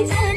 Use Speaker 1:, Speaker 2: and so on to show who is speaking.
Speaker 1: is